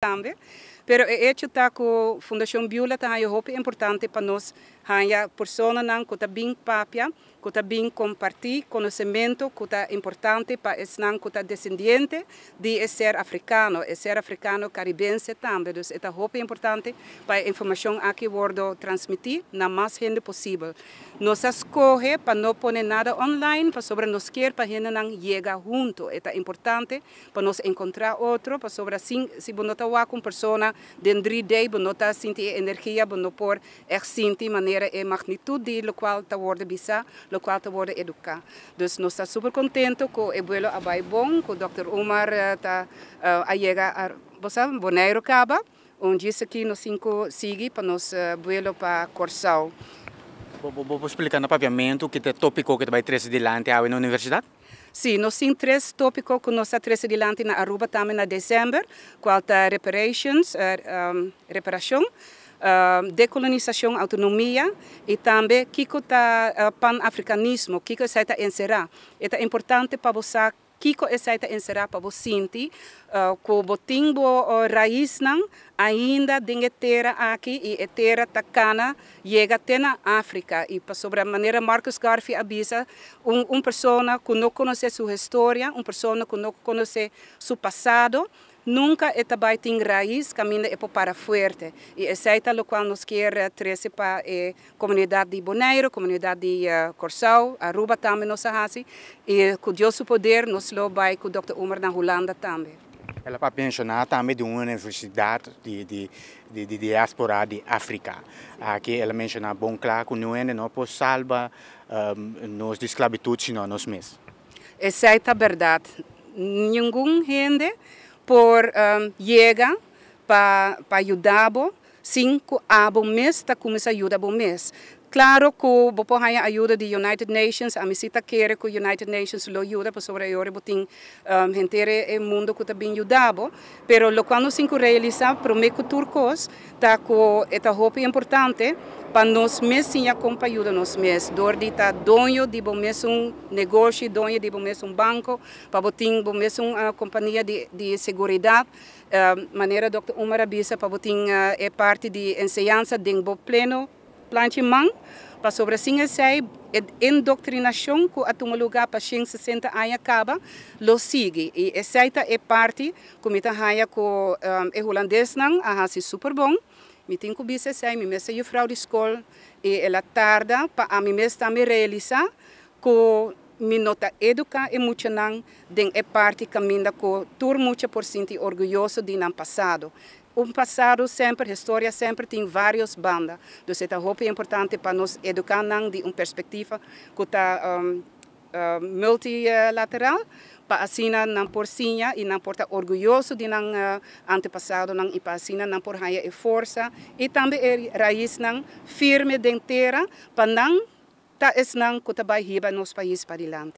também. Pero o hecho está que a Fundação Biula está é importante para nós, a pessoa não que está bem papia, que está bem compartilhar conhecimento, que está importante para esse não que está descendente de ser africano, e ser africano caribense também. Então, é importante para a informação aqui wordo transmitir na mais gente possível. Nós escolhe para não pôr nada online, para sobre nós quer para gente não chegar junto. É importante para nós encontrar outro, para sobre assim, se você está com pessoa den drie day benota sinti energia benopor er sinti maneira e magnitude lo qual ta worden bisa lo qual ta worden educa dus nós está super contento com o abuelo abai bom com o Dr. Umar ta uh, a chega a você boneiro caba onde disse aqui no cinco sigue para nós abuelo para Corsal Vou explicar no papiamento o que é tópico que vai trazer adiante na universidade? Sim, nós temos três tópicos que nós trazemos adiante na Aruba também na dezembro, qual é reparations, uh, um, reparação, uh, decolonização, autonomia e também que está uh, pan-africanismo, o que é encerrar. É importante para você kiko esaita ensera pa bo sinti uh, ko bo bo uh, raiz nang ainda dingetera aqui e etera takana chega até na África. E para sobre a maneira Marcos Garfi avisa um, um pessoa que não conhece sua história, uma pessoa que não conhece seu passado nunca etabai tem raiz, caminha é para forte. E é o qual nos quer trazer para a comunidade de Boneiro, comunidade de uh, Corsau, Aruba também nos hasi, e com Deus o poder nos vai com o Dr. Umar na Holanda também. Ela para mencionar também de uma universidade de, de, de, de diáspora de África. Aqui ela menciona bom claro que não é não pode salvar um, nos de esclavitud, não nos mesmos. Essa é a verdade. Nenhum gente por um, chega para ajudar que abo mês está começando a ajudar o mês Claro que pôr a ajuda de United Nations, a misita quer que United Nations lo ajuda para sobre a botin um, gente o mundo que também ajudava, pero lo quando se realiza para o turcos, tá com esta roupa importante para nós mesmos acompanhar nós mesmos, dor de estar dono de bom um negócio, dono de bom um banco, para botin bom uma companhia de, de segurança, uh, maneira Dr. Umar Abisa para botin uh, é parte de ensinança de bom pleno plantimang para sobre assim sei indoctrinação que a tomar lugar para 60 anos acaba lo sigue. E essa é parte como está haia com é holandês não a hasi super bom. Me tem que bisa sei me mesa eu frau de escola e ela tarda para a mim mesmo também realizar que me nota educar e muito não den é parte caminha com tur muito por sentir orgulhoso de não passado um passado sempre, a história sempre tem várias bandas. Então, é importante para nos educar de uma perspectiva que está um, uh, multilateral, para assim não por sinha e não por estar orgulhoso de não uh, antepassado não e para assim não por raia e força e também é raiz não firme de inteira para não tá es não que vai riba nos país para adiante.